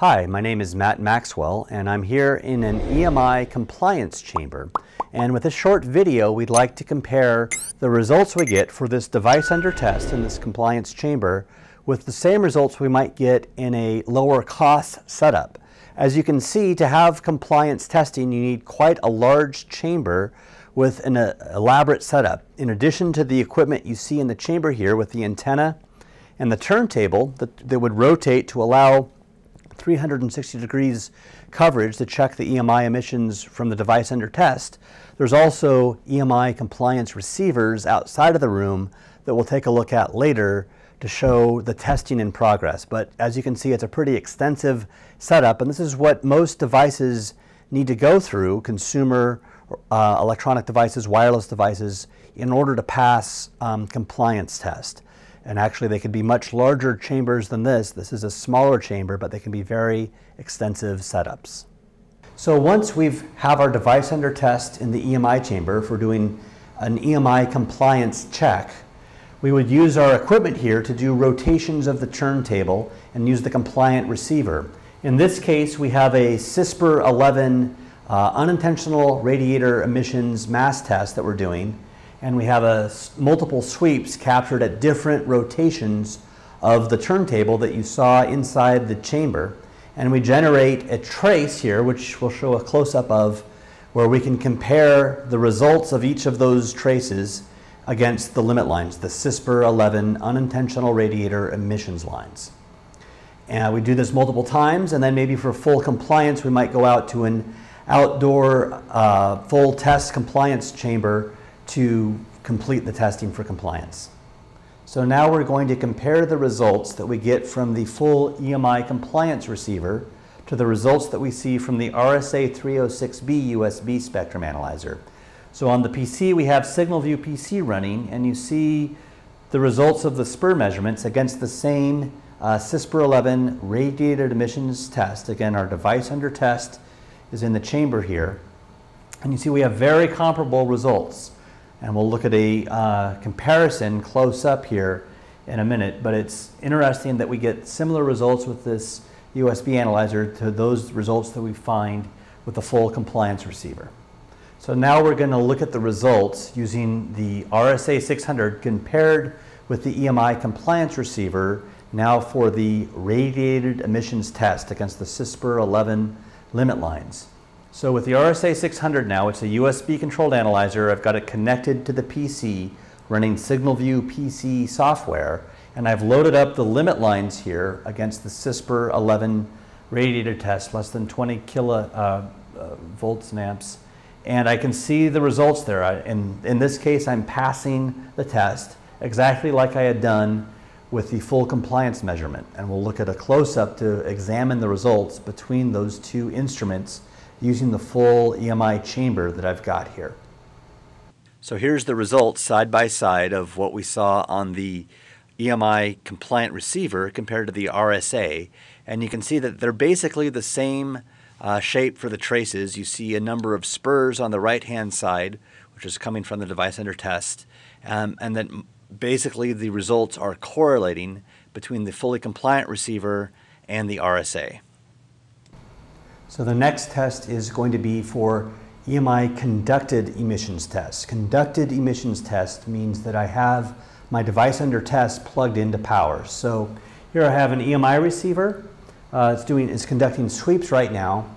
Hi, my name is Matt Maxwell and I'm here in an EMI compliance chamber. And with this short video, we'd like to compare the results we get for this device under test in this compliance chamber with the same results we might get in a lower cost setup. As you can see, to have compliance testing, you need quite a large chamber with an uh, elaborate setup. In addition to the equipment you see in the chamber here with the antenna and the turntable that, that would rotate to allow 360 degrees coverage to check the EMI emissions from the device under test. There's also EMI compliance receivers outside of the room that we'll take a look at later to show the testing in progress. But as you can see, it's a pretty extensive setup, and this is what most devices need to go through, consumer uh, electronic devices, wireless devices, in order to pass um, compliance test. And actually, they can be much larger chambers than this. This is a smaller chamber, but they can be very extensive setups. So once we have our device under test in the EMI chamber, for doing an EMI compliance check, we would use our equipment here to do rotations of the turntable and use the compliant receiver. In this case, we have a CISPR 11 uh, unintentional radiator emissions mask test that we're doing and we have a, multiple sweeps captured at different rotations of the turntable that you saw inside the chamber. And we generate a trace here, which we'll show a close-up of, where we can compare the results of each of those traces against the limit lines, the CISPR 11 unintentional radiator emissions lines. And we do this multiple times, and then maybe for full compliance, we might go out to an outdoor uh, full test compliance chamber to complete the testing for compliance. So now we're going to compare the results that we get from the full EMI compliance receiver to the results that we see from the RSA 306B USB spectrum analyzer. So on the PC, we have SignalVu PC running, and you see the results of the SPUR measurements against the same uh, CISPR 11 radiated emissions test. Again, our device under test is in the chamber here. And you see we have very comparable results. And we'll look at a uh, comparison close up here in a minute, but it's interesting that we get similar results with this USB analyzer to those results that we find with the full compliance receiver. So now we're going to look at the results using the RSA 600 compared with the EMI compliance receiver now for the radiated emissions test against the CISPR 11 limit lines. So with the RSA 600 now, it's a USB controlled analyzer. I've got it connected to the PC running SignalVu PC software, and I've loaded up the limit lines here against the CISPR 11 radiator test, less than 20 kilo uh, uh, volts and amps. And I can see the results there. I, in, in this case, I'm passing the test exactly like I had done with the full compliance measurement. And we'll look at a close-up to examine the results between those two instruments using the full EMI chamber that I've got here. So here's the results side by side of what we saw on the EMI compliant receiver compared to the RSA. And you can see that they're basically the same uh, shape for the traces. You see a number of spurs on the right hand side, which is coming from the device under test. Um, and then basically the results are correlating between the fully compliant receiver and the RSA. So the next test is going to be for EMI conducted emissions test. Conducted emissions test means that I have my device under test plugged into power. So here I have an EMI receiver. Uh, it's doing it's conducting sweeps right now.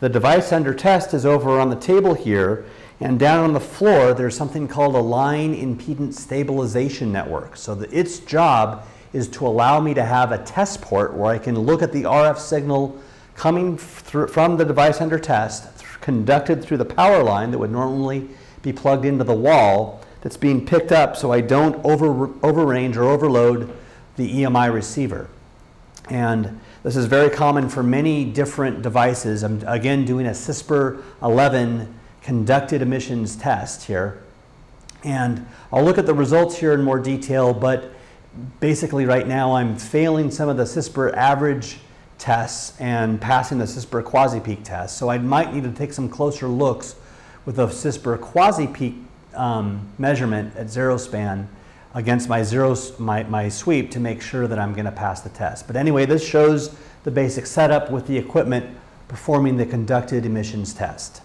The device under test is over on the table here, and down on the floor there's something called a line impedance stabilization network. So the, its job is to allow me to have a test port where I can look at the RF signal coming from the device under test, conducted through the power line that would normally be plugged into the wall, that's being picked up so I don't over, overrange or overload the EMI receiver. And this is very common for many different devices. I'm again doing a CISPR 11 conducted emissions test here. And I'll look at the results here in more detail, but basically right now I'm failing some of the CISPR average tests and passing the CISPR quasi-peak test. So I might need to take some closer looks with a CISPR quasi-peak um, measurement at zero span against my zero my, my sweep to make sure that I'm going to pass the test. But anyway, this shows the basic setup with the equipment performing the conducted emissions test.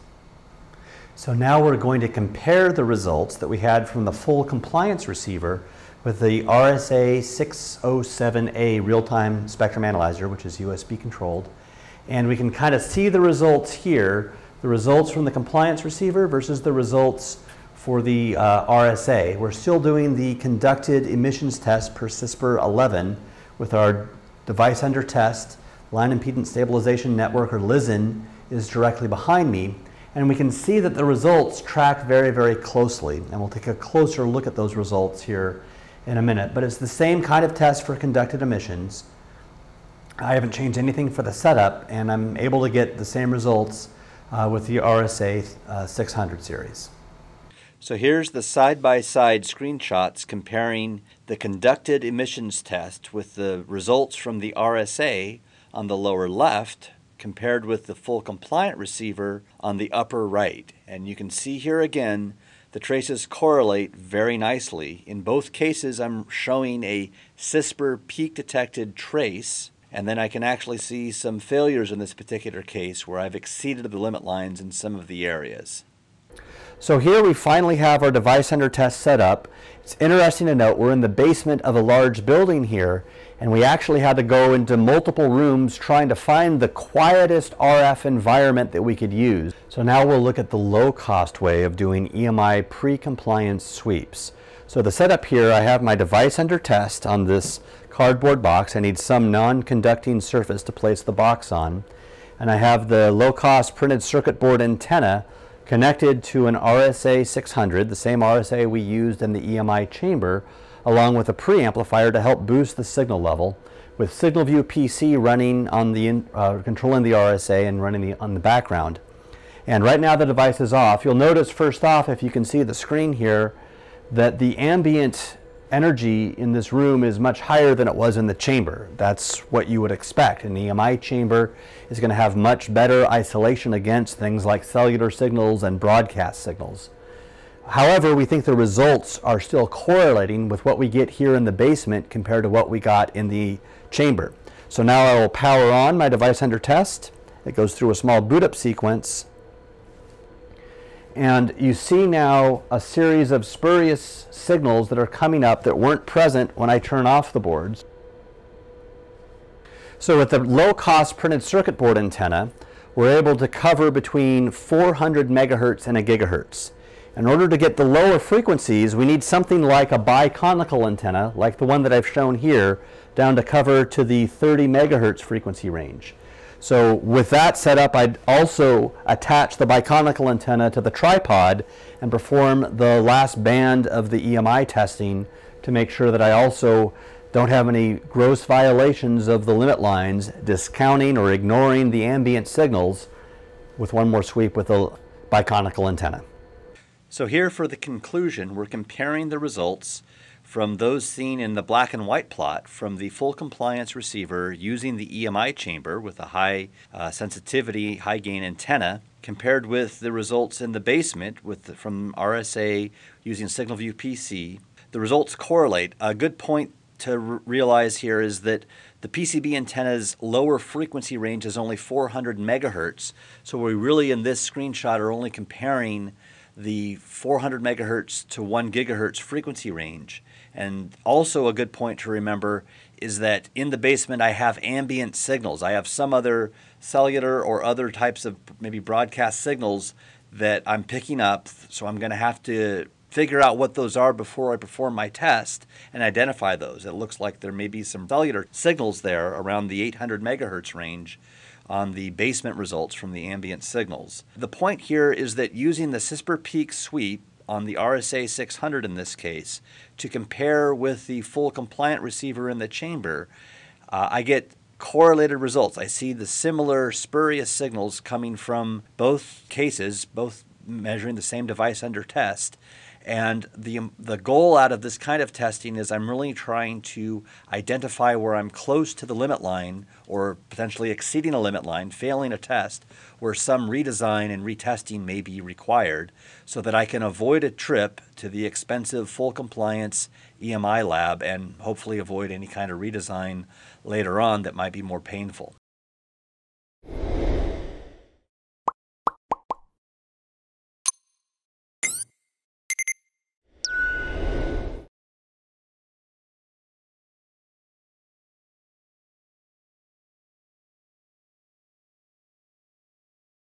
So now we're going to compare the results that we had from the full compliance receiver with the RSA 607A real-time spectrum analyzer, which is USB controlled. And we can kind of see the results here, the results from the compliance receiver versus the results for the uh, RSA. We're still doing the conducted emissions test per CISPR 11 with our device under test. Line impedance stabilization network, or LISN, is directly behind me. And we can see that the results track very, very closely. And we'll take a closer look at those results here in a minute. But it's the same kind of test for conducted emissions. I haven't changed anything for the setup, and I'm able to get the same results uh, with the RSA uh, 600 series. So here's the side-by-side -side screenshots comparing the conducted emissions test with the results from the RSA on the lower left compared with the full compliant receiver on the upper right. And you can see here again, the traces correlate very nicely. In both cases, I'm showing a CISPR peak detected trace, and then I can actually see some failures in this particular case where I've exceeded the limit lines in some of the areas. So here we finally have our device under test set up. It's interesting to note we're in the basement of a large building here and we actually had to go into multiple rooms trying to find the quietest RF environment that we could use. So now we'll look at the low cost way of doing EMI pre-compliance sweeps. So the setup here, I have my device under test on this cardboard box. I need some non-conducting surface to place the box on. And I have the low-cost printed circuit board antenna connected to an RSA 600, the same RSA we used in the EMI chamber, along with a preamplifier to help boost the signal level, with SignalVu PC running on the uh, controlling the RSA and running the, on the background. And right now the device is off. You'll notice first off, if you can see the screen here, that the ambient energy in this room is much higher than it was in the chamber. That's what you would expect. An EMI chamber is going to have much better isolation against things like cellular signals and broadcast signals. However, we think the results are still correlating with what we get here in the basement compared to what we got in the chamber. So now I will power on my device under test. It goes through a small boot up sequence. And you see now a series of spurious signals that are coming up that weren't present when I turn off the boards. So with the low cost printed circuit board antenna, we're able to cover between 400 megahertz and a gigahertz. In order to get the lower frequencies, we need something like a biconical antenna, like the one that I've shown here, down to cover to the 30 megahertz frequency range. So with that set up, I'd also attach the biconical antenna to the tripod and perform the last band of the EMI testing to make sure that I also don't have any gross violations of the limit lines, discounting or ignoring the ambient signals with one more sweep with the biconical antenna. So here for the conclusion, we're comparing the results from those seen in the black and white plot from the full compliance receiver using the EMI chamber with a high uh, sensitivity, high gain antenna, compared with the results in the basement with the, from RSA using SignalVu PC. The results correlate. A good point to realize here is that the PCB antenna's lower frequency range is only 400 megahertz. So we really in this screenshot are only comparing the 400 megahertz to 1 gigahertz frequency range. And also a good point to remember is that in the basement I have ambient signals. I have some other cellular or other types of maybe broadcast signals that I'm picking up. So I'm going to have to figure out what those are before I perform my test and identify those. It looks like there may be some cellular signals there around the 800 megahertz range on the basement results from the ambient signals. The point here is that using the CISPR peak sweep on the RSA 600 in this case to compare with the full compliant receiver in the chamber, uh, I get correlated results. I see the similar spurious signals coming from both cases, both measuring the same device under test. And the, the goal out of this kind of testing is I'm really trying to identify where I'm close to the limit line or potentially exceeding a limit line, failing a test, where some redesign and retesting may be required so that I can avoid a trip to the expensive full compliance EMI lab and hopefully avoid any kind of redesign later on that might be more painful.